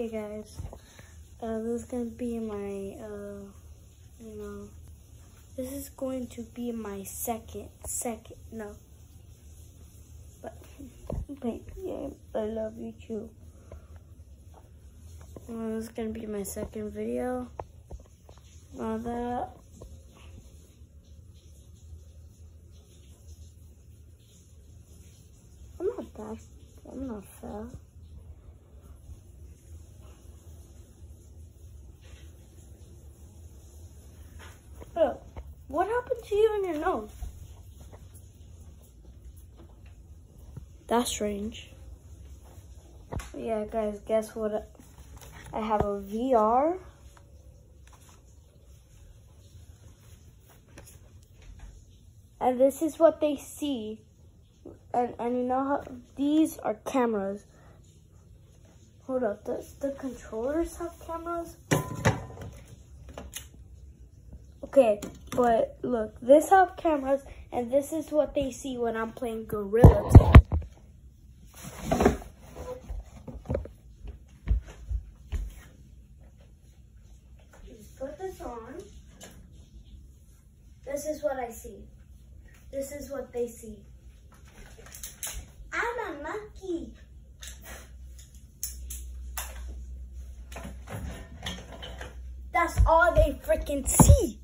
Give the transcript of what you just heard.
Okay, guys. Uh, this is gonna be my, uh, you know, this is going to be my second, second, no. But, baby, I love you too. Uh, this is gonna be my second video. All that. I'm not that. I'm not fat. To you in your nose? That's strange. Yeah, guys, guess what? I have a VR. And this is what they see. And, and you know how these are cameras. Hold up, does the controllers have cameras? Okay, but look, this have cameras, and this is what they see when I'm playing Gorilla Tag. Put this on. This is what I see. This is what they see. I'm a monkey. That's all they freaking see.